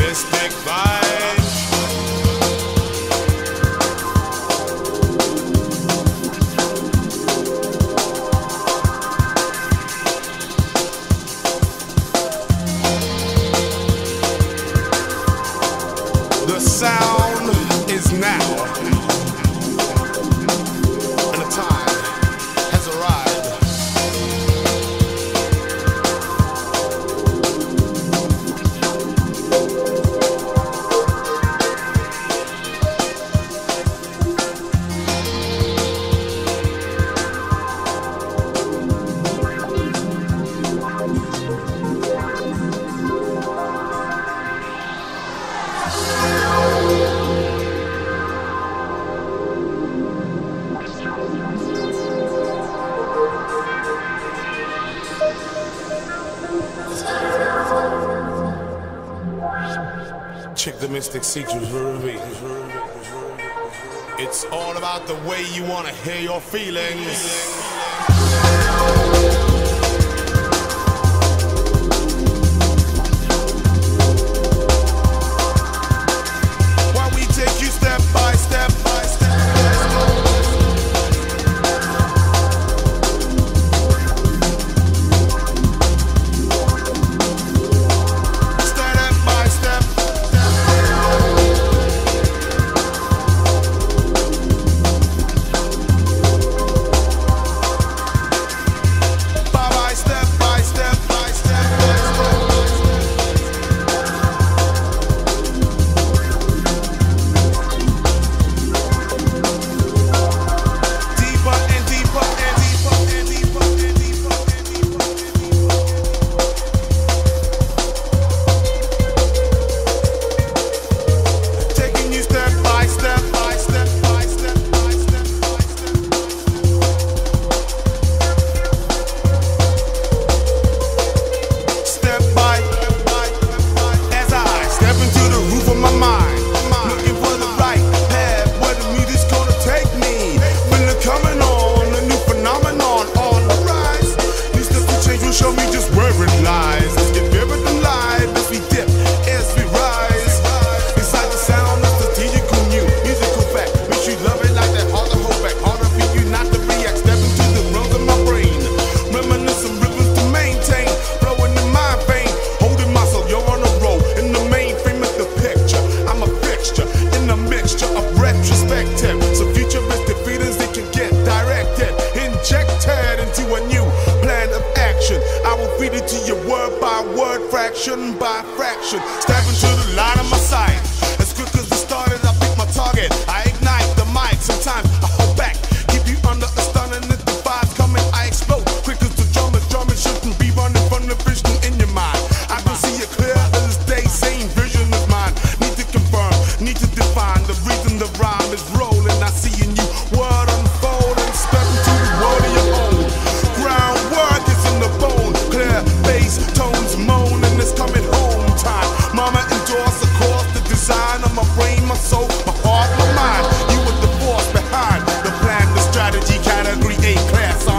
Mystic Vibe. Check the mystic secrets. It's all about the way you want to hear your feelings. fraction by fraction. Step into the light. must the design of my brain, my soul, my heart, my mind. You were the force behind the plan, the strategy, category A class.